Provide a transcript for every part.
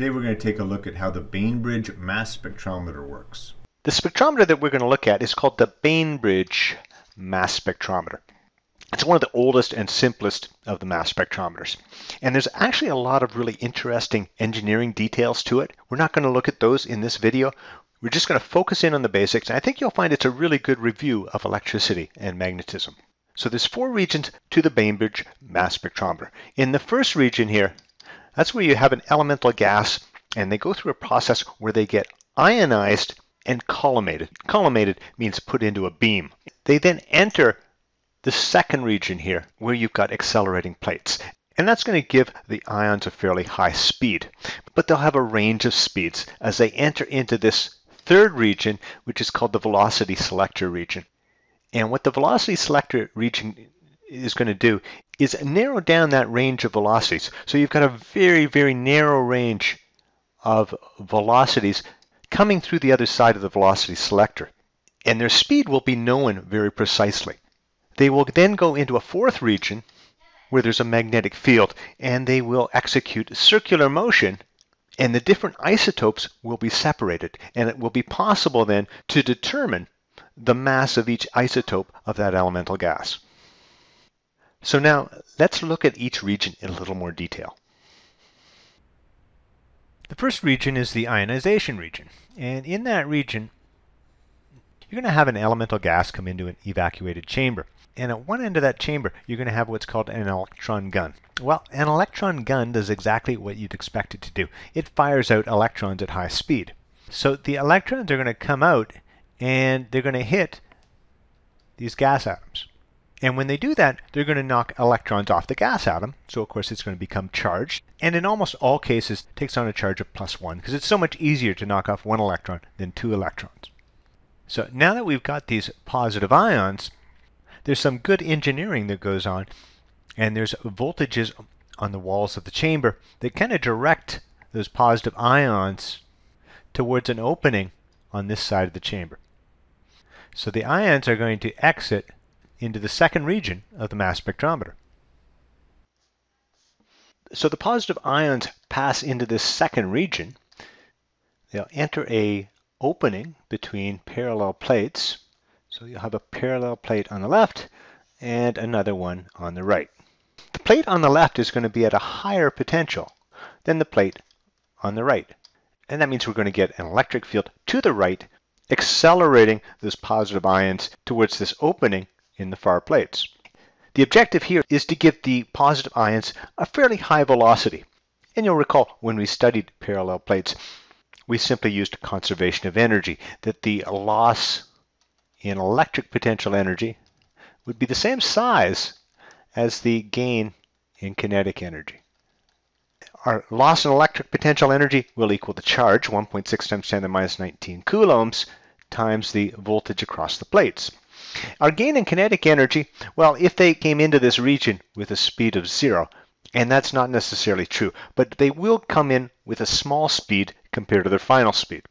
Today we're going to take a look at how the Bainbridge mass spectrometer works. The spectrometer that we're going to look at is called the Bainbridge mass spectrometer. It's one of the oldest and simplest of the mass spectrometers. And there's actually a lot of really interesting engineering details to it. We're not going to look at those in this video. We're just going to focus in on the basics. And I think you'll find it's a really good review of electricity and magnetism. So there's four regions to the Bainbridge mass spectrometer. In the first region here, that's where you have an elemental gas and they go through a process where they get ionized and collimated. Collimated means put into a beam. They then enter the second region here where you've got accelerating plates. And that's going to give the ions a fairly high speed. But they'll have a range of speeds as they enter into this third region, which is called the velocity selector region. And what the velocity selector region is going to do is narrow down that range of velocities. So you've got a very, very narrow range of velocities coming through the other side of the velocity selector. And their speed will be known very precisely. They will then go into a fourth region where there's a magnetic field and they will execute circular motion and the different isotopes will be separated and it will be possible then to determine the mass of each isotope of that elemental gas. So now let's look at each region in a little more detail. The first region is the ionization region and in that region you're going to have an elemental gas come into an evacuated chamber. And at one end of that chamber, you're going to have what's called an electron gun. Well, an electron gun does exactly what you'd expect it to do. It fires out electrons at high speed. So the electrons are going to come out and they're going to hit these gas atoms. And when they do that, they're going to knock electrons off the gas atom. So of course it's going to become charged. And in almost all cases, takes on a charge of plus one because it's so much easier to knock off one electron than two electrons. So now that we've got these positive ions, there's some good engineering that goes on, and there's voltages on the walls of the chamber that kind of direct those positive ions towards an opening on this side of the chamber. So the ions are going to exit into the second region of the mass spectrometer. So the positive ions pass into this second region. They'll enter a opening between parallel plates so you'll have a parallel plate on the left and another one on the right. The plate on the left is going to be at a higher potential than the plate on the right. And that means we're going to get an electric field to the right, accelerating those positive ions towards this opening in the far plates. The objective here is to give the positive ions a fairly high velocity. And you'll recall when we studied parallel plates, we simply used conservation of energy, that the loss in electric potential energy would be the same size as the gain in kinetic energy. Our loss in electric potential energy will equal the charge, 1.6 times 10 to the minus 19 coulombs, times the voltage across the plates. Our gain in kinetic energy, well, if they came into this region with a speed of zero, and that's not necessarily true, but they will come in with a small speed compared to their final speed.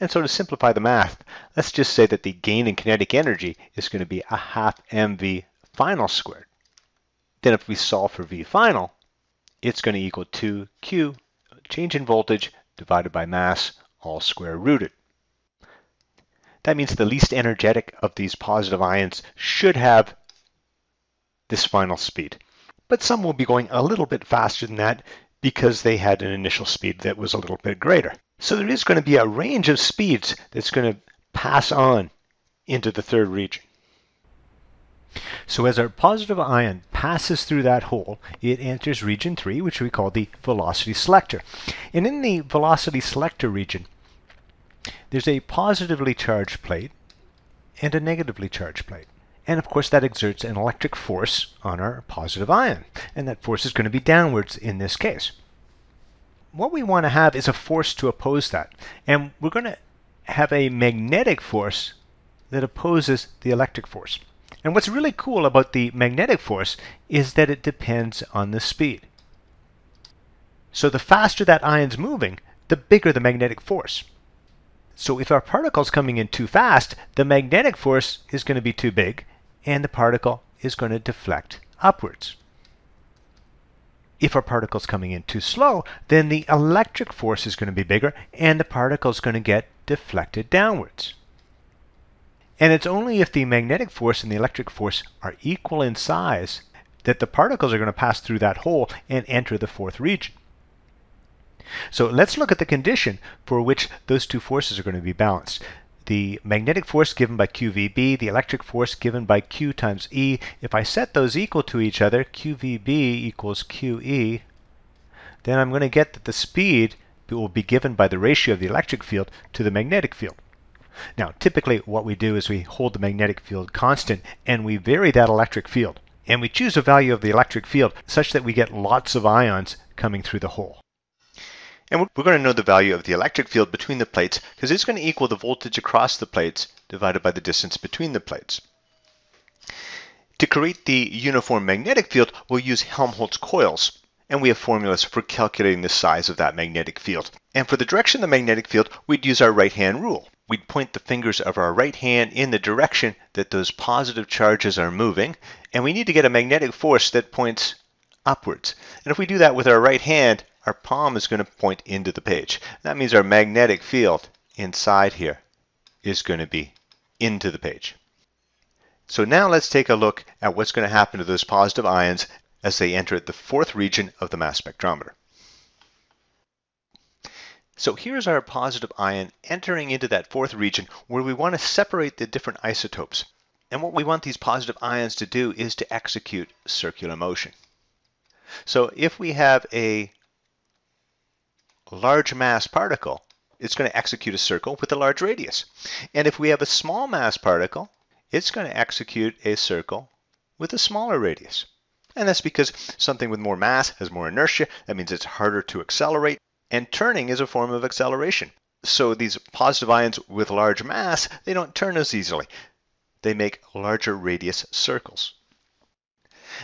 And so to simplify the math, let's just say that the gain in kinetic energy is going to be a half mv final squared. Then if we solve for v final, it's going to equal 2q, change in voltage, divided by mass, all square rooted. That means the least energetic of these positive ions should have this final speed. But some will be going a little bit faster than that because they had an initial speed that was a little bit greater. So there is going to be a range of speeds that's going to pass on into the third region. So as our positive ion passes through that hole, it enters region 3, which we call the velocity selector. And in the velocity selector region, there's a positively charged plate and a negatively charged plate. And of course that exerts an electric force on our positive ion. And that force is going to be downwards in this case what we want to have is a force to oppose that. And we're going to have a magnetic force that opposes the electric force. And what's really cool about the magnetic force is that it depends on the speed. So the faster that ion's moving, the bigger the magnetic force. So if our particle's coming in too fast, the magnetic force is going to be too big, and the particle is going to deflect upwards. If our particle is coming in too slow, then the electric force is going to be bigger and the particle is going to get deflected downwards. And it's only if the magnetic force and the electric force are equal in size that the particles are going to pass through that hole and enter the fourth region. So let's look at the condition for which those two forces are going to be balanced. The magnetic force given by QVB, the electric force given by Q times E. If I set those equal to each other, QVB equals QE, then I'm going to get that the speed will be given by the ratio of the electric field to the magnetic field. Now, typically what we do is we hold the magnetic field constant and we vary that electric field. And we choose a value of the electric field such that we get lots of ions coming through the hole. And we're going to know the value of the electric field between the plates because it's going to equal the voltage across the plates divided by the distance between the plates. To create the uniform magnetic field, we'll use Helmholtz coils. And we have formulas for calculating the size of that magnetic field. And for the direction of the magnetic field, we'd use our right hand rule. We'd point the fingers of our right hand in the direction that those positive charges are moving. And we need to get a magnetic force that points upwards. And if we do that with our right hand, our palm is going to point into the page. That means our magnetic field inside here is going to be into the page. So now let's take a look at what's going to happen to those positive ions as they enter the fourth region of the mass spectrometer. So here's our positive ion entering into that fourth region where we want to separate the different isotopes. And what we want these positive ions to do is to execute circular motion. So if we have a large mass particle, it's going to execute a circle with a large radius. And if we have a small mass particle, it's going to execute a circle with a smaller radius. And that's because something with more mass has more inertia. That means it's harder to accelerate. And turning is a form of acceleration. So these positive ions with large mass, they don't turn as easily. They make larger radius circles.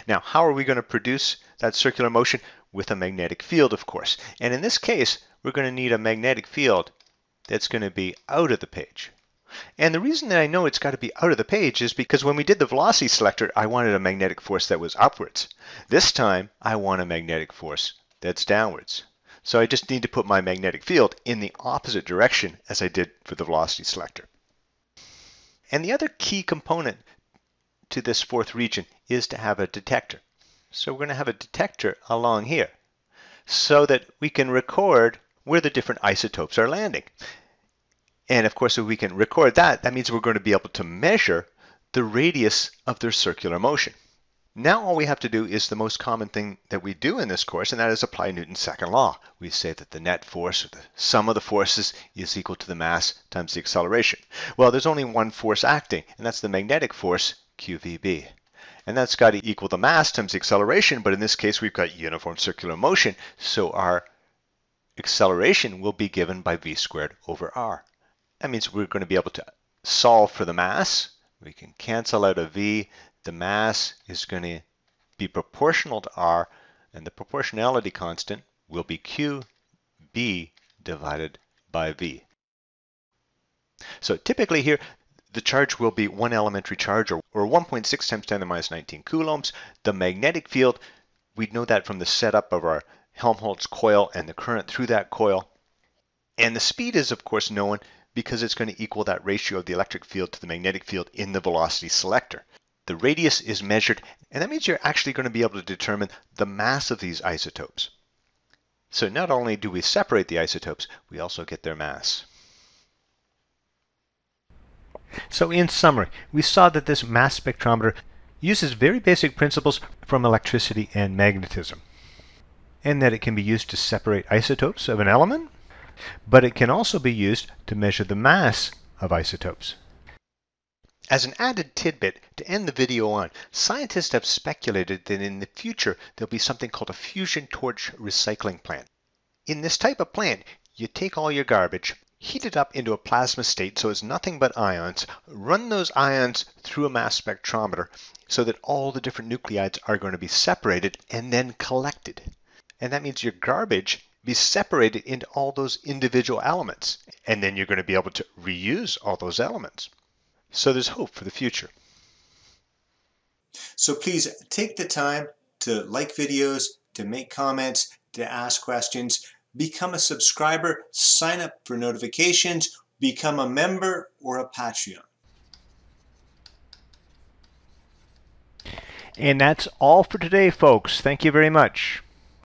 Now, how are we going to produce that circular motion? With a magnetic field, of course. And in this case, we're going to need a magnetic field that's going to be out of the page. And the reason that I know it's got to be out of the page is because when we did the velocity selector, I wanted a magnetic force that was upwards. This time, I want a magnetic force that's downwards. So I just need to put my magnetic field in the opposite direction as I did for the velocity selector. And the other key component to this fourth region is to have a detector. So we're going to have a detector along here so that we can record where the different isotopes are landing. And of course, if we can record that, that means we're going to be able to measure the radius of their circular motion. Now all we have to do is the most common thing that we do in this course, and that is apply Newton's second law. We say that the net force, or the sum of the forces, is equal to the mass times the acceleration. Well, there's only one force acting, and that's the magnetic force, QVB and that's got to equal the mass times the acceleration, but in this case we've got uniform circular motion, so our acceleration will be given by v squared over r. That means we're going to be able to solve for the mass. We can cancel out a v. The mass is going to be proportional to r, and the proportionality constant will be q b divided by v. So typically here, the charge will be one elementary charge or, or 1.6 times 10 to the minus 19 coulombs. The magnetic field, we know that from the setup of our Helmholtz coil and the current through that coil. And the speed is of course known because it's going to equal that ratio of the electric field to the magnetic field in the velocity selector. The radius is measured, and that means you're actually going to be able to determine the mass of these isotopes. So not only do we separate the isotopes, we also get their mass. So in summary, we saw that this mass spectrometer uses very basic principles from electricity and magnetism, and that it can be used to separate isotopes of an element, but it can also be used to measure the mass of isotopes. As an added tidbit to end the video on, scientists have speculated that in the future there'll be something called a fusion torch recycling plant. In this type of plant, you take all your garbage, heat it up into a plasma state so it's nothing but ions, run those ions through a mass spectrometer so that all the different nuclides are going to be separated and then collected. And that means your garbage be separated into all those individual elements. And then you're going to be able to reuse all those elements. So there's hope for the future. So please take the time to like videos, to make comments, to ask questions. Become a subscriber, sign up for notifications, become a member or a Patreon. And that's all for today, folks. Thank you very much.